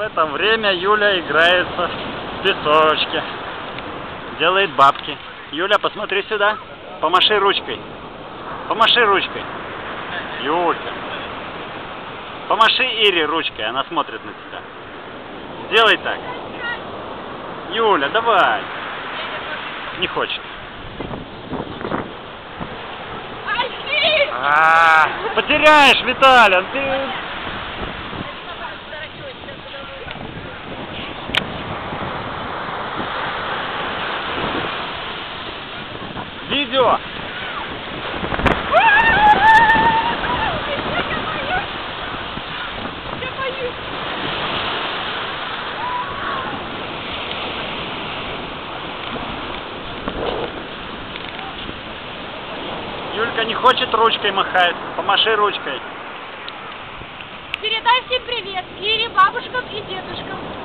это время Юля играется в песочке. Делает бабки. Юля, посмотри сюда. Помаши ручкой. Помаши ручкой. Юлька. Помаши Ире ручкой, она смотрит на тебя. Сделай так. Юля, давай. Не хочет. А, потеряешь, Виталий, ты... Видео. Юлька не хочет ручкой махать. Помаши ручкой. Передай всем привет. Ире, бабушкам и дедушкам.